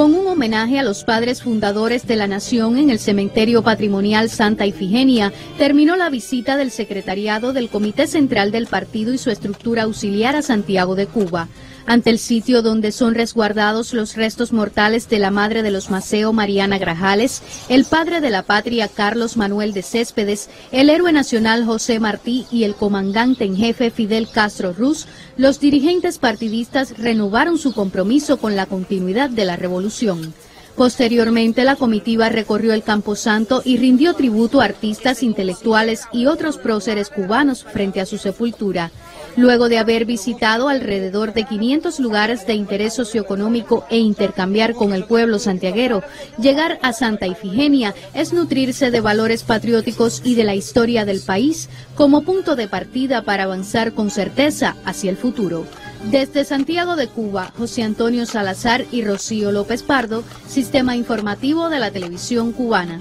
Con un homenaje a los padres fundadores de la nación en el cementerio patrimonial Santa Ifigenia, terminó la visita del secretariado del Comité Central del Partido y su estructura auxiliar a Santiago de Cuba ante el sitio donde son resguardados los restos mortales de la madre de los Maceo Mariana Grajales, el padre de la patria Carlos Manuel de Céspedes, el héroe nacional José Martí y el comandante en jefe Fidel Castro Ruz, los dirigentes partidistas renovaron su compromiso con la continuidad de la revolución. Posteriormente, la comitiva recorrió el Camposanto y rindió tributo a artistas intelectuales y otros próceres cubanos frente a su sepultura. Luego de haber visitado alrededor de 500 lugares de interés socioeconómico e intercambiar con el pueblo santiaguero, llegar a Santa Ifigenia es nutrirse de valores patrióticos y de la historia del país como punto de partida para avanzar con certeza hacia el futuro. Desde Santiago de Cuba, José Antonio Salazar y Rocío López Pardo, Sistema Informativo de la Televisión Cubana.